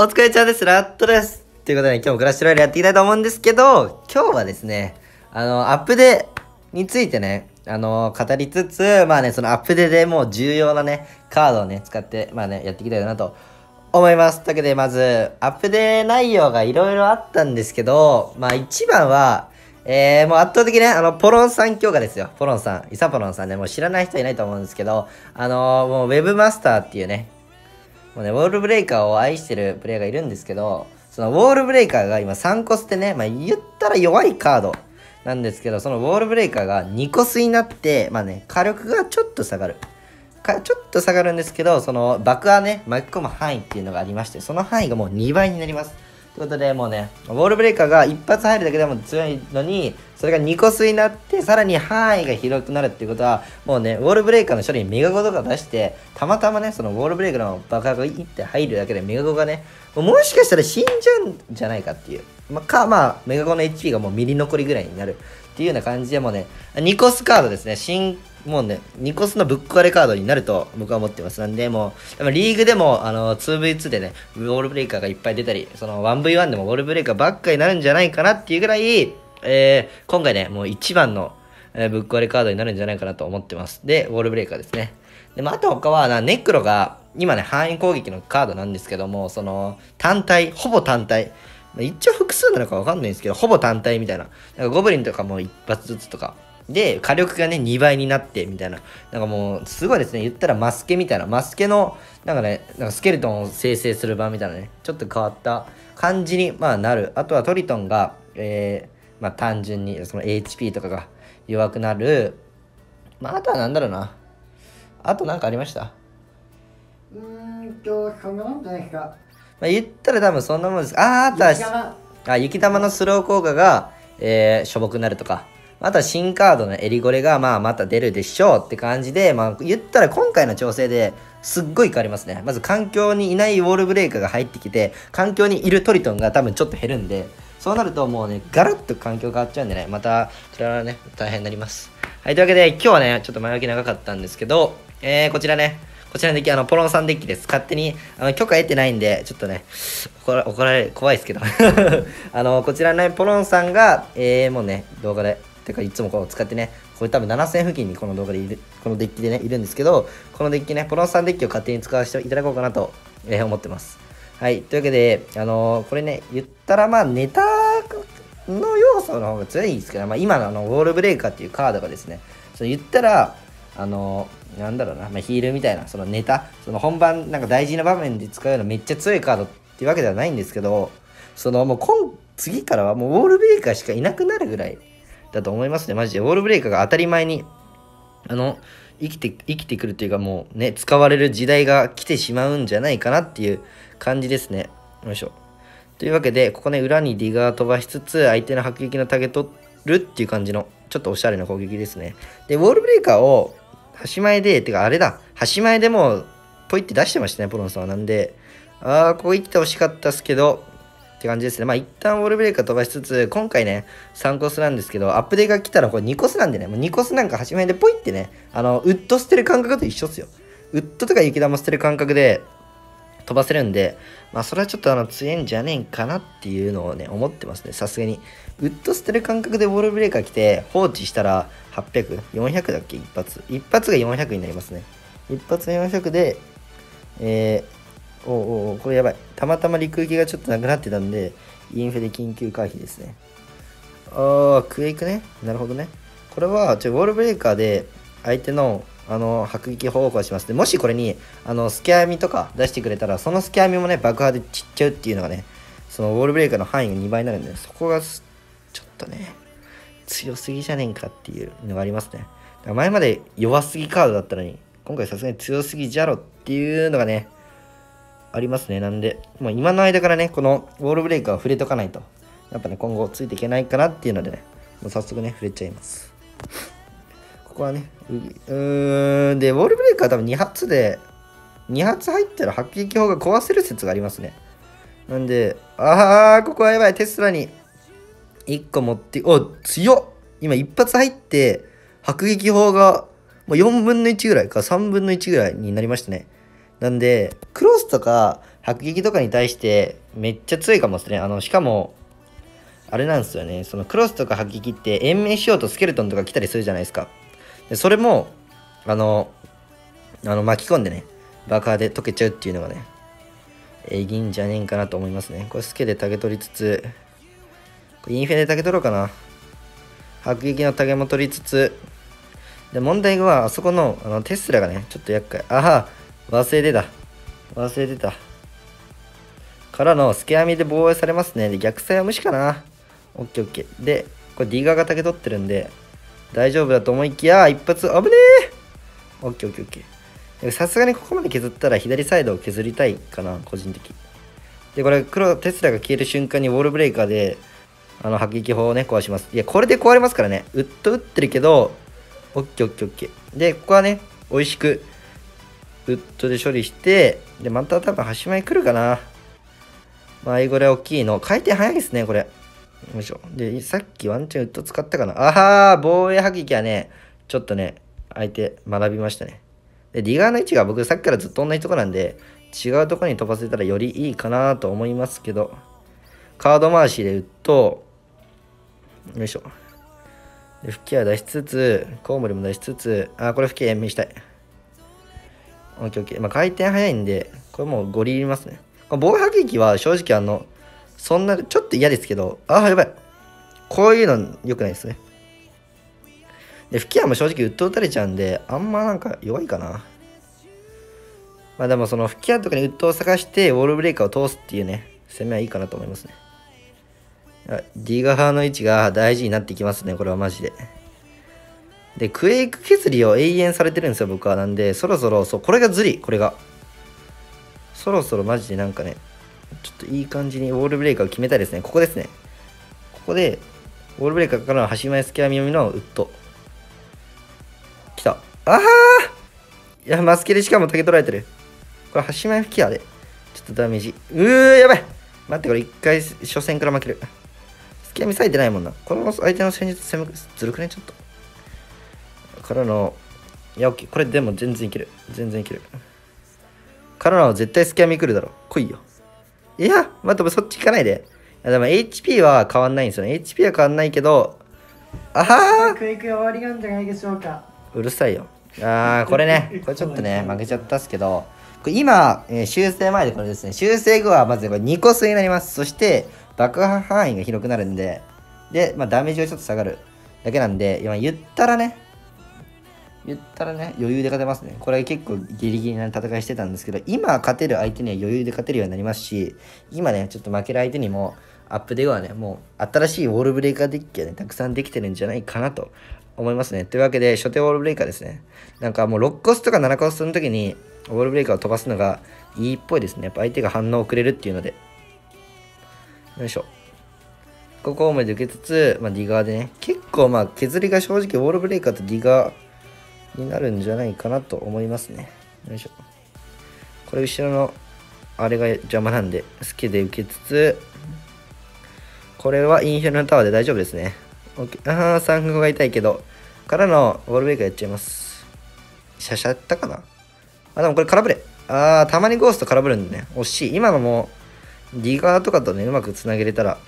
お疲れちゃんです。ラットです。ということで、今日もクラッシュロイヤルやっていきたいと思うんですけど、今日はですね、あの、アップデについてね、あの、語りつつ、まあね、そのアップデでもう重要なね、カードをね、使って、まあね、やっていきたいなと思います。というわけで、まず、アップデ内容がいろいろあったんですけど、まあ一番は、えー、もう圧倒的ね、あの、ポロンさん強化ですよ。ポロンさん。イサポロンさんね、もう知らない人いないと思うんですけど、あのもうウェブマスターっていうね、もうね、ウォールブレイカーを愛してるプレイヤーがいるんですけど、そのウォールブレイカーが今3コスってね、まあ言ったら弱いカードなんですけど、そのウォールブレイカーが2コスになって、まあね、火力がちょっと下がる。かちょっと下がるんですけど、その爆破ね、巻き込む範囲っていうのがありまして、その範囲がもう2倍になります。ということで、もうね、ウォールブレイカーが一発入るだけでも強いのに、それが2コスになって、さらに範囲が広くなるっていうことは、もうね、ウォールブレイカーの処理にメガゴとか出して、たまたまね、そのウォールブレイカーの爆破が1って入るだけでメガゴがね、もしかしたら死んじゃうんじゃないかっていう。まあ、か、まあ、メガゴの HP がもうミリ残りぐらいになるっていうような感じでもうね、2コスカードですね、新、もうね、2コスのぶっ壊れカードになると僕は思ってます。なんで、もう、でもリーグでも、あの、2v2 でね、ウォールブレイカーがいっぱい出たり、その 1v1 でもウォールブレイカーばっかになるんじゃないかなっていうぐらい、えー、今回ね、もう一番の、えーぶっ壊れカードになるんじゃないかなと思ってます。で、ウォールブレイカーですね。で、まあ、あと他はな、ネクロが、今ね、範囲攻撃のカードなんですけども、その、単体、ほぼ単体、まあ一応複数なのかわかんないんですけど、ほぼ単体みたいな。なんかゴブリンとかも一発ずつとか。で、火力がね、2倍になって、みたいな。なんかもう、すごいですね。言ったらマスケみたいな。マスケの、なんかね、なんかスケルトンを生成する版みたいなね、ちょっと変わった感じに、まあ、なる。あとはトリトンが、えー、まあ、単純に、その HP とかが弱くなる。まあ、あとはなんだろうな。あとなんかありました？うーんと、そんなもんじゃないですか。まあ、言ったら多分そんなもんです。あー、あとは、あ雪玉のスロー効果が、えー、しょぼくなるとか。あとは新カードのエリゴレが、まあ、また出るでしょうって感じで、まあ、言ったら今回の調整ですっごい変わりますね。まず環境にいないウォールブレイカーが入ってきて、環境にいるトリトンが多分ちょっと減るんで、そうなるともうね、ガラッと環境変わっちゃうんでね、また、それはね、大変になります。はい、というわけで、今日はね、ちょっと前置き長かったんですけど、えー、こちらね、こちらのデッキ、あの、ポロンさんデッキです。勝手に、あの、許可得てないんで、ちょっとね、怒ら怒られる、怖いですけど。あの、こちらのね、ポロンさんが、えー、もうね、動画で、てか、いつもこう使ってね、これ多分7000付近にこの動画でいる、このデッキでね、いるんですけど、このデッキね、ポロンさんデッキを勝手に使わせていただこうかなと、えー思ってます。はい、というわけで、あのこれね、言ったら、まあ、ネタの要素の方が強いんですけど、まあ、今のあの、ウォールブレイカーっていうカードがですね、その言ったら、あのなんだろうな、まあ、ヒールみたいな、そのネタ、その本番、なんか大事な場面で使うようなめっちゃ強いカードっていうわけではないんですけど、そのもう今、次からはもうウォールブレイカーしかいなくなるぐらいだと思いますね、マジで。ウォールブレイカーが当たり前に、あの、生きて、生きてくるっていうかもうね、使われる時代が来てしまうんじゃないかなっていう感じですね。よいしょ。というわけで、ここね、裏にディガー飛ばしつつ、相手の迫撃のタゲ取るっていう感じの、ちょっとおしゃれな攻撃ですね。で、ウォールブレイカーを、端前で、てかあれだ、端前でも、ポイって出してましたね、ポロンさんは。なんで、あー、ここ行ってほしかったっすけど、って感じですね。まあ一旦ウォールブレイカー飛ばしつつ、今回ね、3コスなんですけど、アップデーが来たらこれ2コスなんでね、もう2コスなんか端前でポイってね、あの、ウッド捨てる感覚と一緒っすよ。ウッドとか雪玉捨てる感覚で飛ばせるんで、まあそれはちょっとあの強いんじゃねえんかなっていうのをね、思ってますね、さすがに。ウッド捨てる感覚でウォールブレイカー来て、放置したら800、400だっけ？一発。一発が400になりますね。一発400で、えー、おおおこれやばい。たまたま陸行きがちょっとなくなってたんで、インフェで緊急回避ですね。ああ、クエイクね。なるほどね。これは、ちょ、ウォールブレイカーで、相手の、あの、迫撃方向します。で、もしこれに、あの、スキャミとか出してくれたら、そのスキャミもね、爆破で散っちゃうっていうのがね、そのウォールブレイカーの範囲が2倍になるんで、そこが、ちょっとね、強すぎじゃねえんかっていうのがありますね。前まで弱すぎカードだったのに、今回さすがに強すぎじゃろっていうのがね、ありますね。なんで、もう今の間からね、このウォールブレイカーを触れとかないと、やっぱね、今後ついていけないかなっていうのでね、もう早速ね、触れちゃいます。ここはね、うーん、で、ウォールブレイカー多分2発で、2発入ったら迫撃砲が壊せる説がありますね。なんで、あー、ここはやばい、テスラに1個持って、お、強っ今一発入って、迫撃砲がもう4分の1ぐらいか3分の1ぐらいになりましたね。なんで、クロスとか迫撃とかに対してめっちゃ強いかもですね。あの、しかも、あれなんですよね。そのクロスとか迫撃って延命しようとスケルトンとか来たりするじゃないですか。でそれも、あの、あの巻き込んでね、爆破で溶けちゃうっていうのがね、えぎんじゃねえんかなと思いますね。これスケでタゲ取りつつ、これインフェでタゲ取ろうかな。迫撃のタゲも取りつつ、で、問題は、あそこのあのテスラがね、ちょっと厄介。あは、忘れてた。忘れてた。からのスケアミで防衛されますね。で、逆サイは無視かな。オッケーオッケー。で、これディガーが竹取ってるんで、大丈夫だと思いきや、一発、危ねえオッケーオッケーオッケー。さすがにここまで削ったら左サイドを削りたいかな、個人的。で、これ黒、テスラが消える瞬間にウォールブレーカーで、あの、迫撃砲をね、壊します。いや、これで壊れますからね。うっと打ってるけど、オッケーオッケーオッケー。で、ここはね、美味しく、ウッドで処理して、で、また多分端前来るかな。まあ、これ大きいの。回転早いですね、これ。よいしょ。で、さっきワンチャンウッド使ったかな。あはー、防衛迫撃はね、ちょっとね、相手学びましたね。で、ディガーの位置が僕さっきからずっと同じとこなんで、違うとこに飛ばせたらよりいいかなと思いますけど、カード回しで打っと、よいしょ。で、吹き矢出しつつ、コウモリも出しつつ、あ、これ吹き矢延命したい。オッケーオッケー。まあ、回転早いんで、これもうゴリいりますね。この防衛迫撃は正直あの、そんな、ちょっと嫌ですけど、あ、やばい。こういうの良くないですね。で、吹き矢も正直ウッド打たれちゃうんで、あんまなんか弱いかな。まあでもその吹き矢とかにウッドを探してウォールブレーカーを通すっていうね、攻めはいいかなと思いますね。ディガハーの位置が大事になってきますね、これはマジで。で、クエイク削りを永遠されてるんですよ、僕は。なんで、そろそろ、そう、これがずり、これが。そろそろマジでなんかね、ちょっといい感じにウォールブレーカーを決めたいですね。ここですね。ここで、ウォールブレーカーからの端前スキャアミ読みのウッド。来た。ああいや、マスケでしかも竹取られてる。これ端前吹き矢で。ちょっとダメージ。うー、やばい待って、これ一回初戦から負ける。スキャミ咲いてないもんな。この相手の戦術攻めずるくね？ちょっと。からの、いや、オッケー。これでも全然いける。全然いける。からの、絶対スキャミ来るだろ。来いよ。いや、待って、そっち行かないで。いや、でも HP は変わんないんですよね。HP は変わんないけど、あはクイック終わりなんじゃないでしょうかうるさいよ。あー、これね、これちょっとね、負けちゃったっすけど、今、えー修正前でこれですね、修正後はまずこれ2個数になります。そして、爆破範囲が広くなるんで、で、まあ、ダメージがちょっと下がるだけなんで、今言ったらね、言ったらね、余裕で勝てますね。これ結構ギリギリな戦いしてたんですけど、今勝てる相手には余裕で勝てるようになりますし、今ね、ちょっと負ける相手にも、アップデートはね、もう新しいウォールブレーカーデッキがね、たくさんできてるんじゃないかなと思いますね。というわけで、初手ウォールブレーカーですね。なんかもう6コスとか7コスの時に、ウォールブレーカーを飛ばすのがいいっぽいですね。やっぱ相手が反応遅れるっていうので。よいしょ。ここまで受けつつ、まあ、ディガーでね、結構まあ削りが正直ウォールブレーカーとディガーになるんじゃないかなと思いますね。よいしょ。これ後ろのあれが邪魔なんで、好きで受けつつ、これはインフェルノタワーで大丈夫ですね。OK ああ、産後が痛いけど、からのウォールブレーカーやっちゃいます。シャシャったかな？あ、でもこれ空振れ。ああ、たまにゴースト空振るんでね。惜しい。今のも、ディガーとかとね、うまくつなげれたら、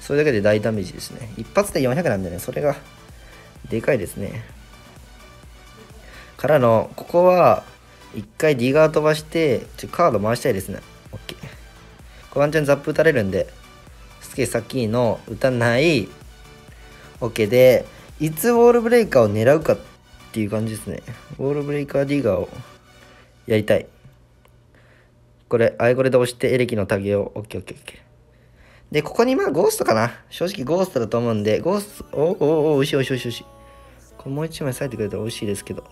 それだけで大ダメージですね。一発で400なんでね、それが、でかいですね。からの、ここは、一回ディガー飛ばして、ちょカード回したいですね。オッケー。これワンチャンザップ打たれるんで、スケ先の打たない、オッケーで、いつウォールブレイカーを狙うかっていう感じですね。ウォールブレイカーディガーをやりたい。これ、あいこれで押してエレキのタゲを、オッケーオッケーオッケー。で、ここにまあゴーストかな。正直ゴーストだと思うんで、ゴースト、おおおお、おいしいおいしいおいしいおいしい。これもう一枚割いてくれたら美味しいですけど。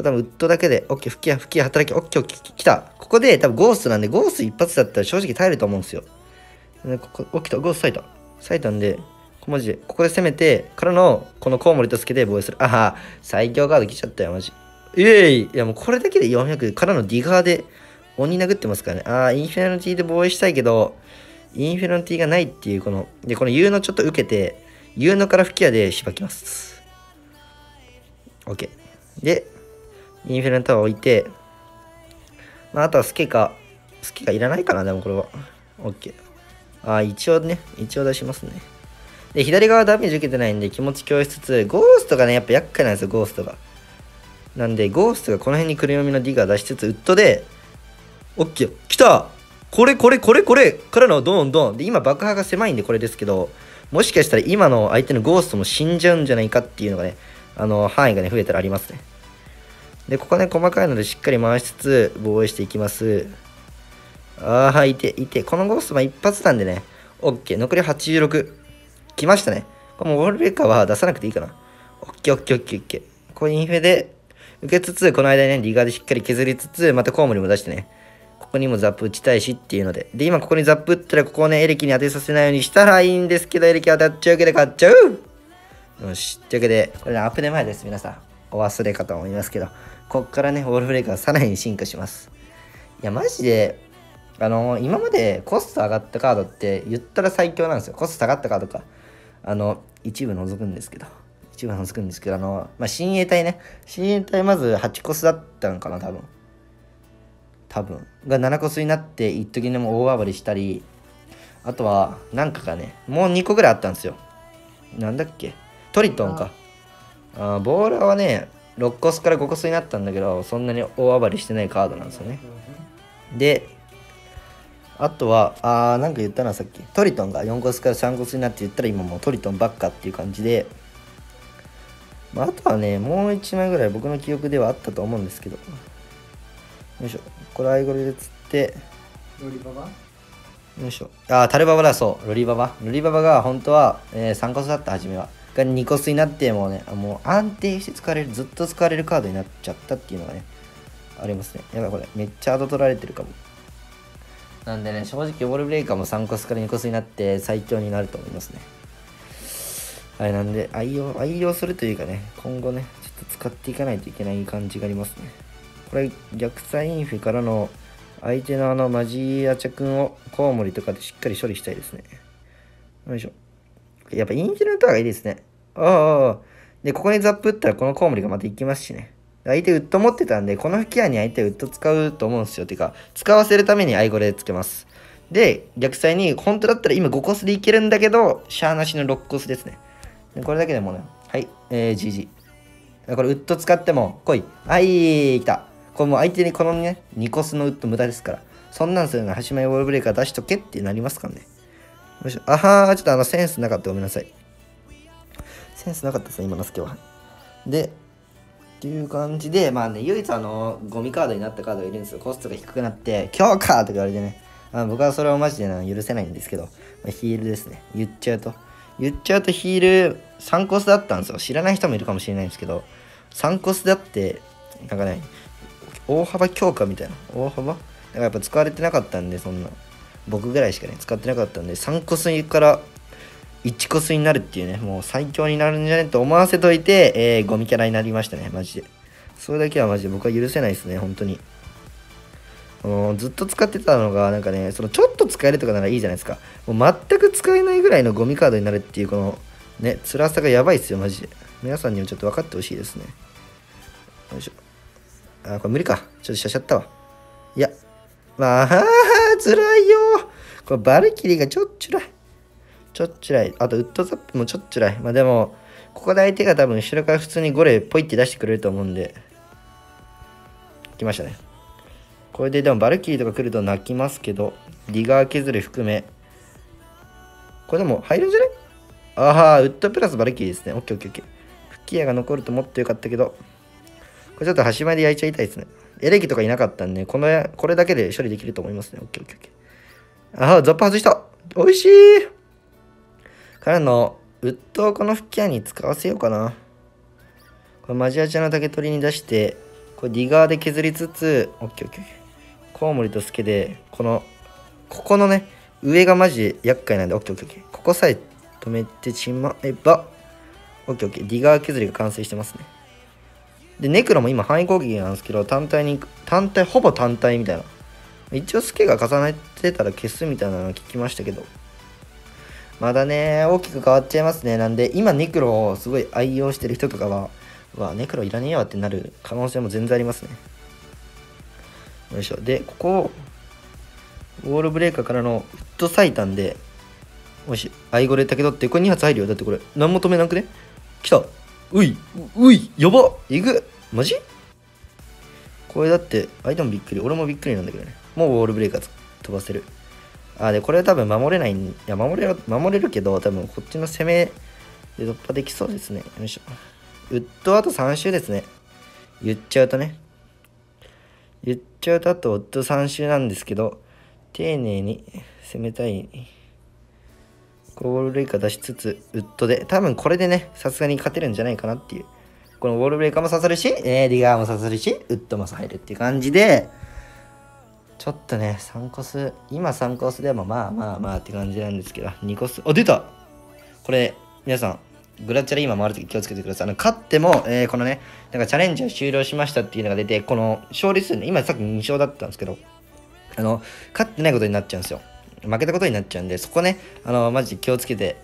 これ多分ウッドだけで、オッケー、吹き矢、吹き矢働き、オッケーオッケー、来た。ここで多分ゴーストなんで、ゴースト一発だったら正直耐えると思うんですよ。でここ、起きた、ゴースト割いた。割いたんで、こマジで、ここで攻めて、からの、このコウモリとつけて防衛する。あは、最強カード来ちゃったよ、マジ。いえい、いやもうこれだけで400からのディガーで鬼殴ってますからね。ああ、インフェルティで防衛したいけど、インフェルティがないっていう、この、で、この U のちょっと受けて、U のから吹き矢でしばきます。OK。で、インフェルノタワー置いて、まあ、あとはスケか、スケかいらないかな、でもこれは。OK。あー、一応ね、一応出しますね。で、左側ダメージ受けてないんで気持ち強しつつ、ゴーストがね、やっぱ厄介なんですよ、ゴーストが。なんで、ゴーストがこの辺に黒読みのディガー出しつつ、ウッドで、オッケー、来たこれこれこれこれからのドンドン。で、今爆破が狭いんでこれですけど、もしかしたら今の相手のゴーストも死んじゃうんじゃないかっていうのがね、あの、範囲がね、増えたらありますね。で、ここね、細かいのでしっかり回しつつ、防衛していきます。ああ、いて、いて。このゴーストは一発なんでね、オッケー、残り86。来ましたね。これもうウォルブレーカは出さなくていいかな。オッケーオッケーオッケーオッケー。これインフェで受けつつ、この間ね、リガーでしっかり削りつつ、またコウモリも出してね、ここにもザップ打ちたいしっていうので。で、今ここにザップ打ったら、ここをね、エレキに当てさせないようにしたらいいんですけど、エレキ当たっちゃうけど買っちゃうよし。というわけで、これね、アップデ前です、皆さん。お忘れかと思いますけど、こっからね、ウォールブレーカーさらに進化します。いや、マジで、あの今までコスト上がったカードって言ったら最強なんですよ。コスト下がったカードか。あの、一部除くんですけど。一部除くんですけど、あの、まあ、親衛隊ね。親衛隊まず8コスだったのかな、多分。多分。が7コスになって、一時でも大暴れしたり、あとは、なんかがね、もう2個ぐらいあったんですよ。なんだっけ？トリトンか。あーボーラーはね、6コスから5コスになったんだけど、そんなに大暴れしてないカードなんですよね。で、あとは、あーなんか言ったな、さっき。トリトンが4コスから3コスになって言ったら今もうトリトンばっかっていう感じで、まあ、あとはね、もう1枚ぐらい僕の記憶ではあったと思うんですけど。よいしょ。これアイゴレで釣って、ロリババ？よいしょ。あー、タルババだ、そう。ロリババ。ロリババが本当は、えー3コスだった、初めは。が2コスになって、もね、もう安定して使われる、ずっと使われるカードになっちゃったっていうのがね、ありますね。やばい、これ、めっちゃアド取られてるかも。なんでね、正直、ウォールブレイカーも3コスから2コスになって最強になると思いますね。はい、なんで、愛用、愛用するというかね、今後ね、ちょっと使っていかないといけない感じがありますね。これ、逆サインフェからの相手のあのマジアチャ君をコウモリとかでしっかり処理したいですね。よいしょ。やっぱインフィルターがいいですね。ああ。で、ここにザップ打ったらこのコウモリがまた行きますしね。相手ウッド持ってたんで、この吹き矢に相手ウッド使うと思うんですよ。てか、使わせるためにアイゴレつけます。で、逆サイに、本当だったら今5コスでいけるんだけど、シャーなしの6コスですね。でこれだけでもね、はい、えー、GG。これウッド使っても、来い。はい、来た。これもう相手にこのね、2コスのウッド無駄ですから。そんなんするの端前ウォールブレーカー出しとけってなりますからね。よいしょ。あはー、ちょっとあのセンスなかった。ごめんなさい。センスなかったですね、今のスケは。で、っていう感じで、まあね、唯一あの、ゴミカードになったカードがいるんですよ。コストが低くなって、今日かとか言われてね。あ僕はそれをマジでな許せないんですけど、まあ、ヒールですね。言っちゃうと。言っちゃうとヒール3コスだったんですよ。知らない人もいるかもしれないんですけど、3コスだって、なんかね、大幅強化みたいな。大幅？だからやっぱ使われてなかったんで、そんな。僕ぐらいしかね、使ってなかったんで、3コスから1コスになるっていうね、もう最強になるんじゃねと思わせといて、えーゴミキャラになりましたね、マジで。それだけはマジで僕は許せないですね、本当に。もうずっと使ってたのが、なんかね、そのちょっと使えるとかならいいじゃないですか。もう全く使えないぐらいのゴミカードになるっていう、この、ね、辛さがやばいっすよ、マジで。皆さんにもちょっと分かってほしいですね。よいしょ。あ、これ無理か。ちょっとしゃしゃったわ。いや、まあ、辛いよ。これバルキリーがちょっちゅらい。ちょっちらい。あと、ウッドザップもちょっちらい。まあでも、ここで相手が多分後ろから普通にゴレポイって出してくれると思うんで。来ましたね。これででもバルキリーとか来ると泣きますけど、ディガー削り含め。これでも入るんじゃない？ああ、ウッドプラスバルキリーですね。オッケーオッケーオッケー。吹き矢が残るともっとよかったけど、これちょっと端まで焼いちゃいたいですね。エレキとかいなかったんで、このこれだけで処理できると思いますね。オッケーオッケーオッケー。ああ、ザップ外した美味しいからの、ウッドをこの吹き矢に使わせようかな。これマジアチャの竹取りに出して、これディガーで削りつつ、オッケーオッケー。コウモリとスケで、この、ここのね、上がマジ厄介なんで、オッケーオッケーオッケー。ここさえ止めてしまえば、オッケーオッケー。ディガー削りが完成してますね。で、ネクロも今範囲攻撃なんですけど、単体に、単体、ほぼ単体みたいな。一応スケが重ねてたら消すみたいなの聞きましたけど、まだね、大きく変わっちゃいますね。なんで、今ネクロをすごい愛用してる人とかは、うわ、ネクロいらねえわってなる可能性も全然ありますね。よいしょ。で、ここ、ウォールブレーカーからのフット最短で、もし、アイゴレだけ取って、これ2発入るよ。だってこれ、何も止めなくね？来た。うい、うい、やばいくマジ？これだって、相手もびっくり。俺もびっくりなんだけどね。もうウォールブレーカー飛ばせる。あ、で、これは多分守れない、いや、守れる、守れるけど、多分こっちの攻めで突破できそうですね。よいしょ。ウッドあと3周ですね。言っちゃうとね。言っちゃうとあとウッド3周なんですけど、丁寧に攻めたい。ゴールブレーカー出しつつ、ウッドで、多分これでね、さすがに勝てるんじゃないかなっていう。このウォールブレーカーも刺さるし、えー、ディガーも刺さるし、ウッドも入るっていう感じで、ちょっとね、3コス、今3コスでもまあまあまあって感じなんですけど、2コス、あ、出たこれ、皆さん、グラチャレ今回るとき気をつけてください。あの勝っても、えー、このね、なんかチャレンジを終了しましたっていうのが出て、この勝利数ね、今さっき2勝だったんですけど、あの、勝ってないことになっちゃうんですよ。負けたことになっちゃうんで、そこね、あの、マジ気をつけて、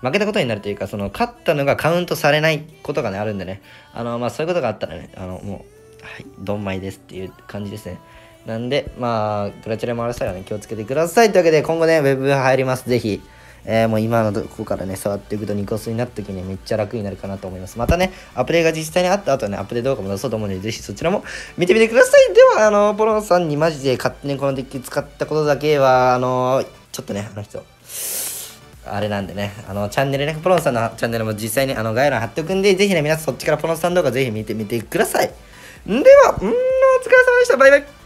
負けたことになるというか、その、勝ったのがカウントされないことがね、あるんでね、あの、まあ、そういうことがあったらね、あの、もう、はい、どんまいですっていう感じですね。なんで、まあ、グラチャレ回る際はね、気をつけてください。というわけで、今後ね、ウェブ入ります。ぜひ、えー、もう今のとこからね、触っていくと2コスになった時にめっちゃ楽になるかなと思います。またね、アプデが実際にあった後ね、アプデ動画も出そうと思うので、ぜひそちらも見てみてください。では、あの、ポロンさんにマジで勝手にこのデッキ使ったことだけは、あの、ちょっとね、あの人、あれなんでね、あの、チャンネルね、ポロンさんのチャンネルも実際にあの概要欄貼っておくんで、ぜひね、皆さんそっちからポロンさん動画ぜひ見てみてください。では、うん、お疲れ様でした。バイバイ。